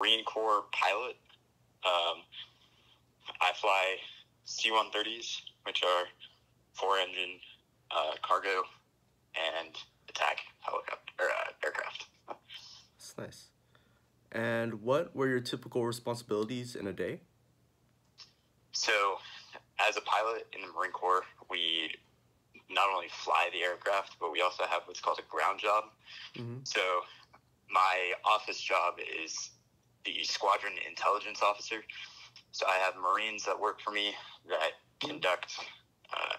Marine Corps pilot. Um, I fly C 130s, which are four engine uh, cargo and attack helicopter or, uh, aircraft. That's nice. And what were your typical responsibilities in a day? So, as a pilot in the Marine Corps, we not only fly the aircraft, but we also have what's called a ground job. Mm-hmm. So, my office job is the squadron intelligence officer. So, I have Marines that work for me that conduct uh,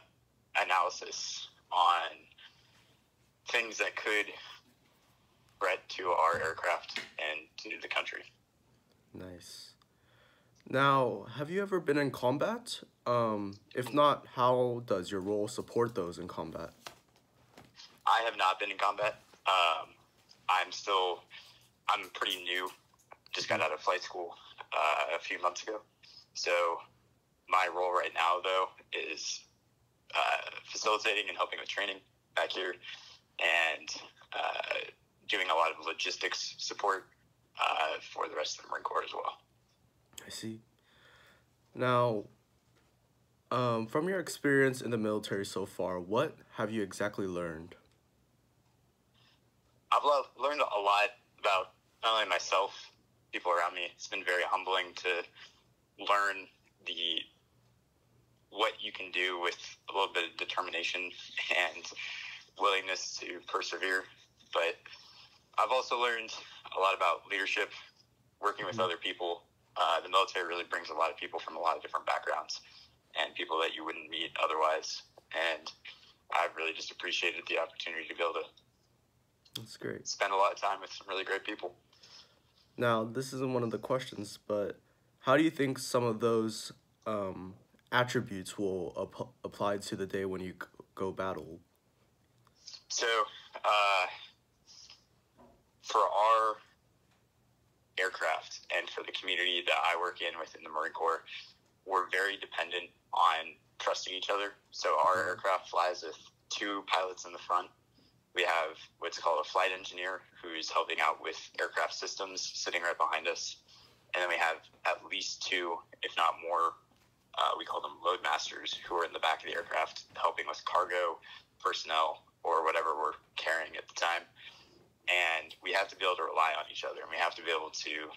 analysis on things that could threat to our aircraft and to the country. Nice. Now, have you ever been in combat? Um, if not, how does your role support those in combat? I have not been in combat. Um, I'm still, I'm pretty new. Just got out of flight school uh, a few months ago. So my role right now, though, is uh, facilitating and helping with training back here, and uh, doing a lot of logistics support uh, for the rest of the Marine Corps as well. I see. Now, um, from your experience in the military so far, what have you exactly learned? I've learned a lot about not only myself, people around me. It's been very humbling to learn the what you can do with a little bit of determination and willingness to persevere. But I've also learned a lot about leadership, working with Mhm. other people. Uh, the military really brings a lot of people from a lot of different backgrounds and people that you wouldn't meet otherwise. And I've really just appreciated the opportunity to be able to That's great. spend a lot of time with some really great people. Now, this isn't one of the questions, but how do you think some of those um, attributes will ap- apply to the day when you g- go battle? So, uh, for our aircraft and for the community that I work in within the Marine Corps, we're very dependent on trusting each other. So, our Mhm. aircraft flies with two pilots in the front. We have what's called a flight engineer who's helping out with aircraft systems sitting right behind us. And then we have at least two, if not more, uh, we call them load masters, who are in the back of the aircraft helping with cargo, personnel, or whatever we're carrying at the time. And we have to be able to rely on each other, and we have to be able to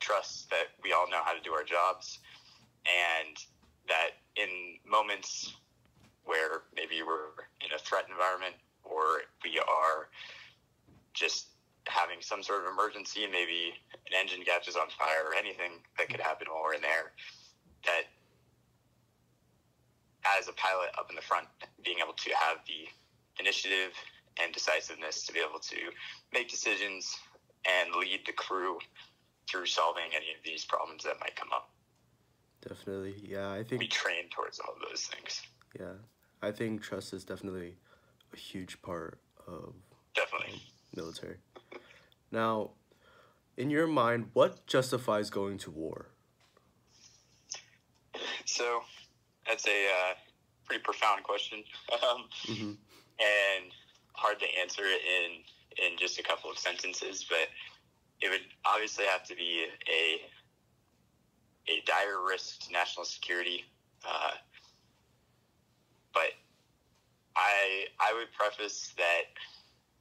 trust that we all know how to do our jobs, and that in moments where maybe we're in a threat environment or we are just having some sort of emergency, maybe an engine catches on fire or anything that could happen while we're in there, that as a pilot up in the front, being able to have the initiative and decisiveness to be able to make decisions and lead the crew through solving any of these problems that might come up. Definitely, yeah. I think We train towards all of those things. yeah, I think trust is definitely a huge part of Definitely. military. Now, in your mind, what justifies going to war? So that's a uh, pretty profound question, um, hmm and hard to answer it in in just a couple of sentences. But it would obviously have to be a a dire risk to national security. Uh, but I would preface that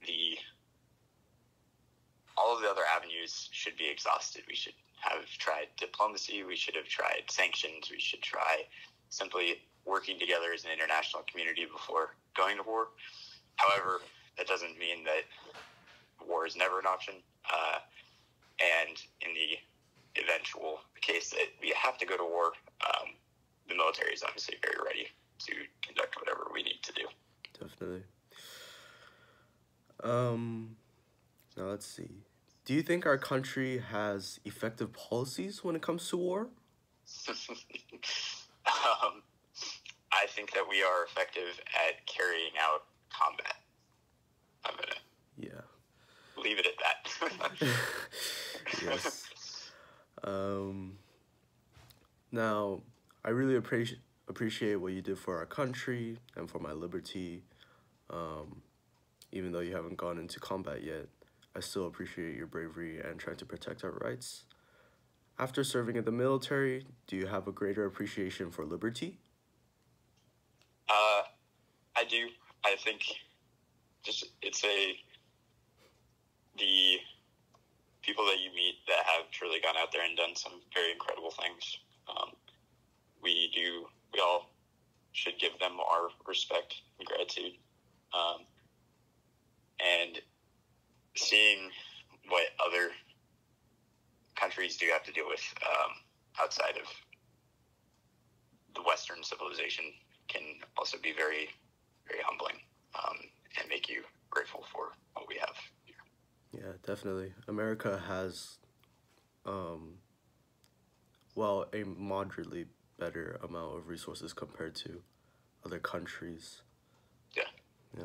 the all of the other avenues should be exhausted. We should have tried diplomacy. We should have tried sanctions. We should try simply working together as an international community before going to war. However, that doesn't mean that war is never an option. Uh, and in the eventual case that we have to go to war, um, the military is obviously very ready to conduct whatever we need to do. Definitely. Um, now let's see. Do you think our country has effective policies when it comes to war? um, I think that we are effective at carrying out combat. I'm to Yeah. leave it at that. yes. Um, now, I really appreciate appreciate what you did for our country and for my liberty. Um, even though you haven't gone into combat yet, I still appreciate your bravery and trying to protect our rights. after serving in the military, do you have a greater appreciation for liberty? Uh, I do. I think just it's a the people that you meet that have truly gone out there and done some very incredible things. Um, we do. We all should give them our respect and gratitude. Um, and seeing what other countries do have to deal with um, outside of the Western civilization can also be very, very humbling um, and make you grateful for what we have here. Yeah, definitely. America has, um, well, a moderately better amount of resources compared to other countries. Yeah. Yeah.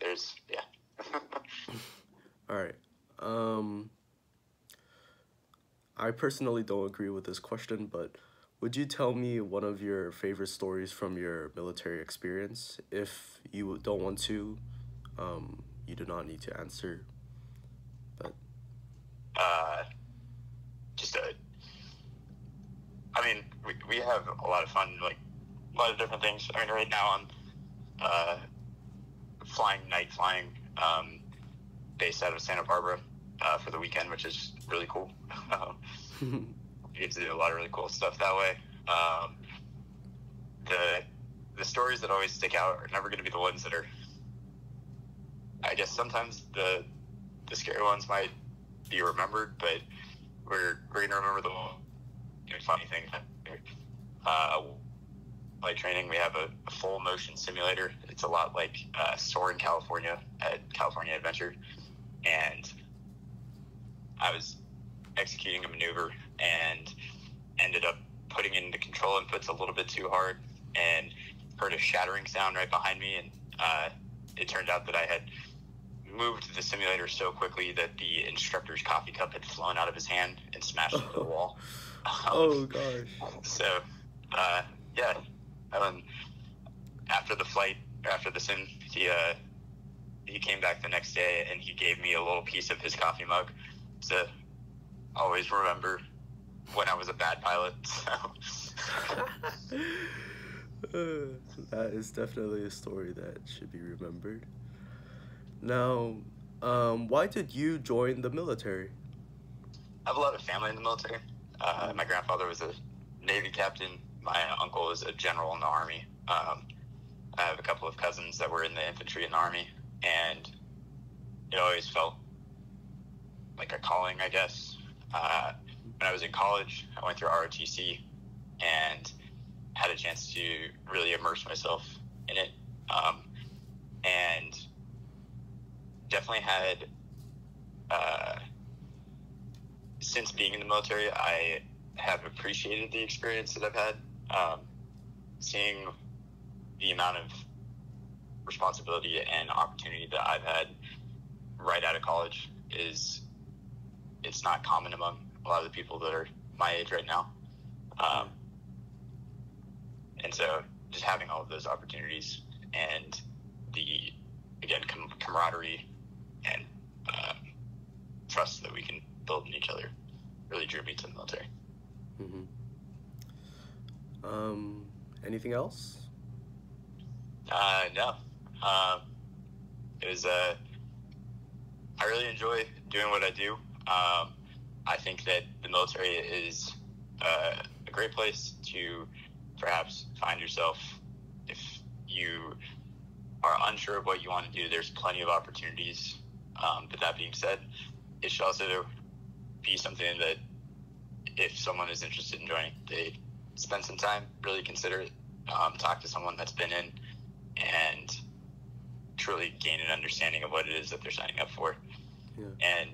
There's, yeah. All right. Um, I personally don't agree with this question, but would you tell me one of your favorite stories from your military experience? If you don't want to, um, you do not need to answer. But uh, just a. I mean, we, we have a lot of fun, like a lot of different things. I mean, right now I'm uh, flying night flying, um, based out of Santa Barbara uh, for the weekend, which is really cool. you get to do a lot of really cool stuff that way. Um, the the stories that always stick out are never going to be the ones that are. I guess sometimes the the scary ones might be remembered, but we're we're to remember the funny things. Uh, training, we have a, a, full motion simulator. It's a lot like uh, Soaring California at California Adventure, and I was executing a maneuver and ended up putting in the control inputs a little bit too hard and heard a shattering sound right behind me. And uh, it turned out that I had moved the simulator so quickly that the instructor's coffee cup had flown out of his hand and smashed into the wall. oh gosh! So, uh, yeah, um, after the flight, after the sim, he uh, he came back the next day and he gave me a little piece of his coffee mug to always remember when I was a bad pilot. So. that is definitely a story that should be remembered. Now, um, why did you join the military? I have a lot of family in the military. Uh, my grandfather was a Navy captain. My uncle was a general in the Army. Um, I have a couple of cousins that were in the infantry in the Army, and it always felt like a calling, I guess. Uh, when I was in college, I went through ROTC and had a chance to really immerse myself in it. Um, and definitely had, uh, since being in the military, I have appreciated the experience that I've had. Um, seeing the amount of responsibility and opportunity that I've had right out of college is it's not common among a lot of the people that are my age right now. Um, and so just having all of those opportunities and the, again, com- camaraderie and uh, trust that we can build in each other really drew me to the military. Mm-hmm. Um, anything else? Uh, no. Um, it was, uh, I really enjoy doing what I do. Um, I think that the military is uh, a great place to perhaps find yourself if you are unsure of what you want to do. There's plenty of opportunities. Um, but that being said, it should also be something that if someone is interested in joining, they spend some time, really consider it, um, talk to someone that's been in, and truly gain an understanding of what it is that they're signing up for. Yeah. And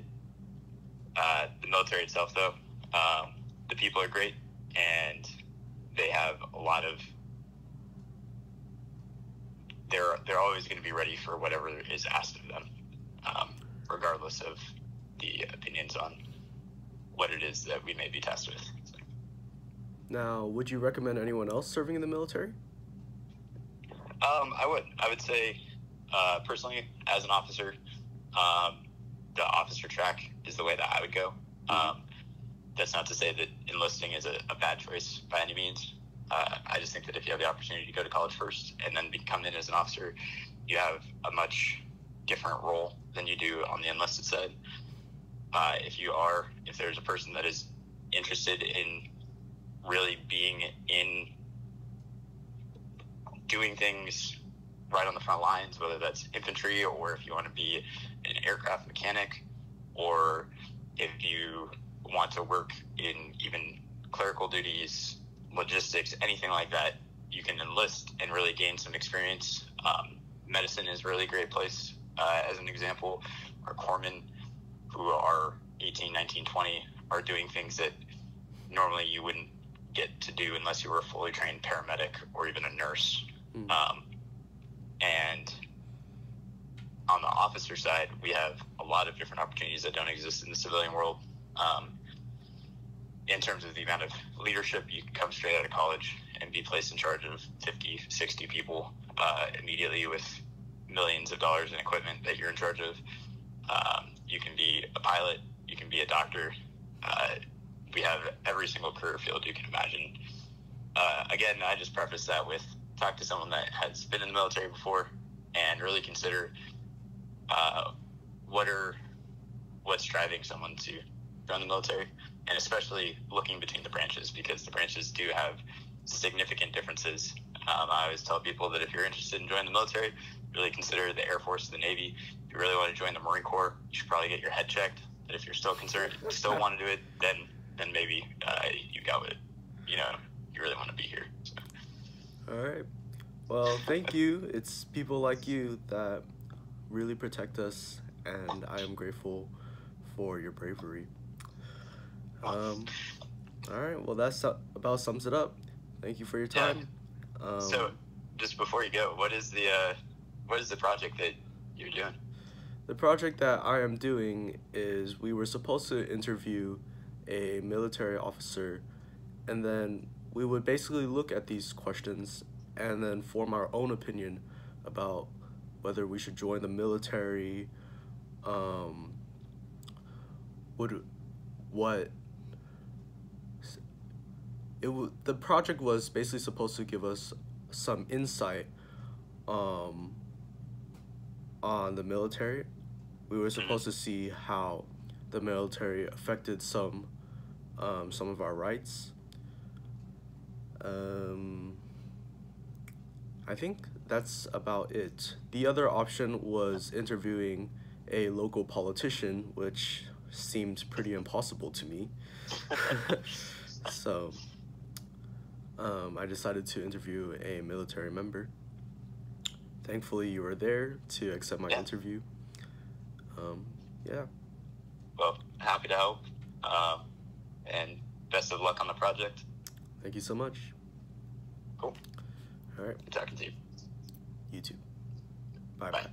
uh, the military itself, though, um, the people are great, and they have a lot of. They're they're always going to be ready for whatever is asked of them, um, regardless of the opinions on what it is that we may be tasked with. Now, would you recommend anyone else serving in the military? Um, I would. I would say, uh, personally, as an officer, um, the officer track is the way that I would go. Um, that's not to say that enlisting is a, a bad choice by any means. Uh, I just think that if you have the opportunity to go to college first and then become in as an officer, you have a much different role than you do on the enlisted side. Uh, if you are, if there's a person that is interested in really being in doing things right on the front lines, whether that's infantry or if you want to be an aircraft mechanic or if you want to work in even clerical duties, logistics, anything like that, you can enlist and really gain some experience. Um, medicine is a really great place. Uh, as an example, our corpsmen who are 18, 19, 20 are doing things that normally you wouldn't get to do unless you were a fully trained paramedic or even a nurse. Mm. Um, and on the officer side, we have a lot of different opportunities that don't exist in the civilian world. Um, in terms of the amount of leadership, you can come straight out of college and be placed in charge of 50, 60 people uh, immediately with millions of dollars in equipment that you're in charge of. Um, you can be a pilot, you can be a doctor. Uh, we have every single career field you can imagine. Uh, again, I just preface that with talk to someone that has been in the military before and really consider uh, what are what's driving someone to join the military, and especially looking between the branches because the branches do have significant differences. Um, I always tell people that if you're interested in joining the military, really consider the Air Force or the Navy. If you really want to join the Marine Corps, you should probably get your head checked. But if you're still concerned, still want to do it, then then maybe uh, you got it. You know, you really want to be here. So. All right. Well, thank you. It's people like you that really protect us, and I am grateful for your bravery. Um, all right. Well, that's about sums it up. Thank you for your time. Yeah. Um, so, just before you go, what is the uh, what is the project that you're doing? The project that I am doing is we were supposed to interview a military officer, and then we would basically look at these questions and then form our own opinion about whether we should join the military, um, would what it w- the project was basically supposed to give us some insight um, on the military. We were supposed to see how the military affected some um, some of our rights. Um, I think that's about it. The other option was interviewing a local politician, which seemed pretty impossible to me. so um, I decided to interview a military member. Thankfully, you were there to accept my yeah. interview. Um, yeah. But happy to help. Um, and best of luck on the project. Thank you so much. Cool. All right. Good talking to you. You too. Bye-bye. bye, bye.